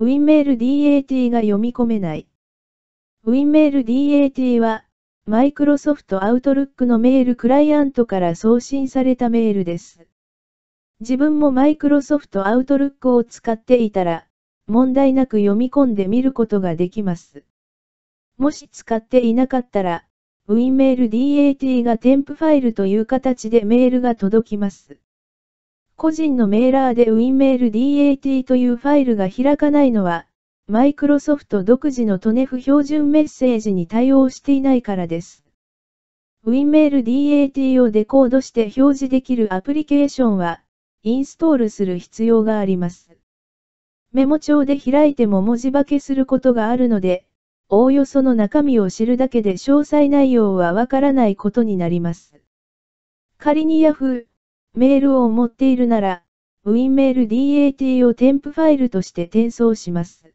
WinMail DAT が読み込めない。WinMail DAT は、Microsoft Outlook のメールクライアントから送信されたメールです。自分も Microsoft Outlook を使っていたら、問題なく読み込んでみることができます。もし使っていなかったら、WinMail DAT が添付ファイルという形でメールが届きます。個人のメーラーで WinMail DAT というファイルが開かないのは、マイクロソフト独自のトネフ標準メッセージに対応していないからです。WinMail DAT をデコードして表示できるアプリケーションは、インストールする必要があります。メモ帳で開いても文字化けすることがあるので、おおよその中身を知るだけで詳細内容はわからないことになります。仮に Yahoo、メールを持っているなら、WinMail DAT を添付ファイルとして転送します。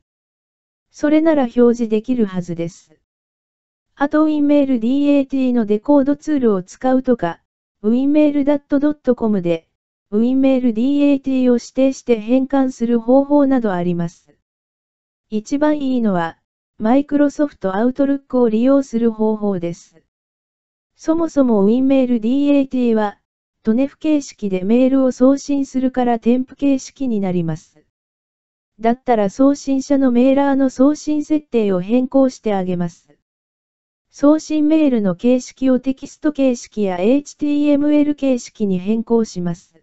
それなら表示できるはずです。あと WinMail DAT のデコードツールを使うとか、winmail.com で WinMail DAT を指定して変換する方法などあります。一番いいのは、Microsoft Outlook を利用する方法です。そもそも WinMail DAT は、トネフ形式でメールを送信するから添付形式になります。だったら送信者のメーラーの送信設定を変更してあげます。送信メールの形式をテキスト形式や HTML 形式に変更します。